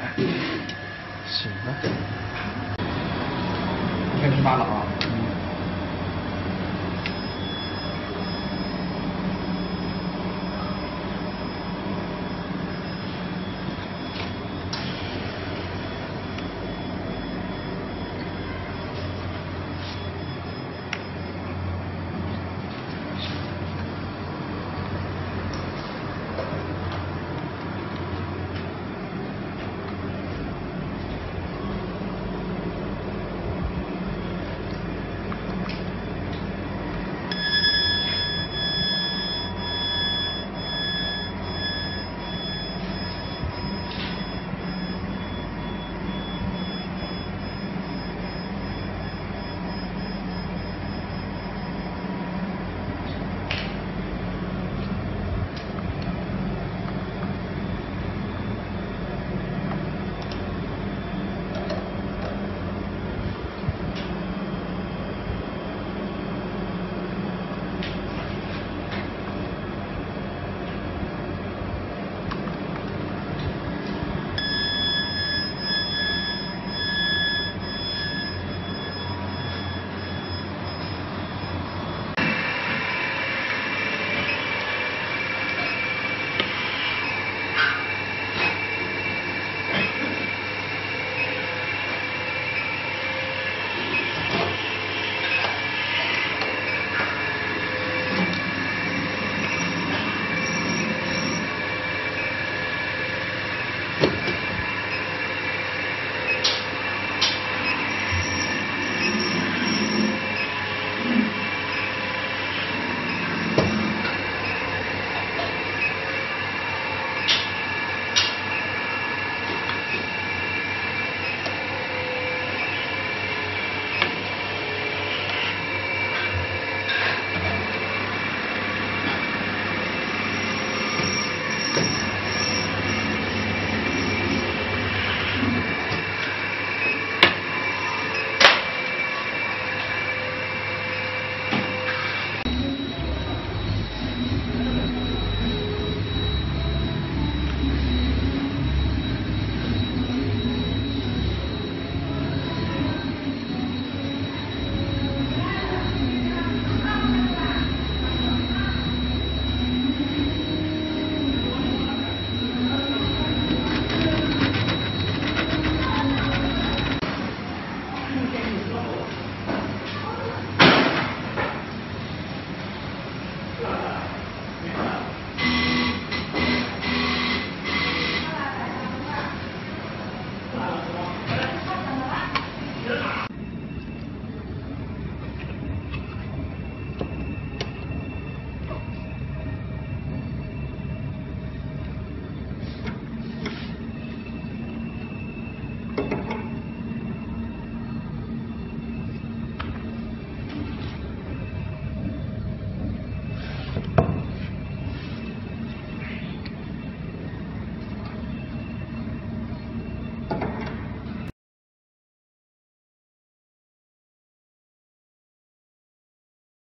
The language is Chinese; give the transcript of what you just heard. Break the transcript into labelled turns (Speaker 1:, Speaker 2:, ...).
Speaker 1: 哎醒了该出发了啊。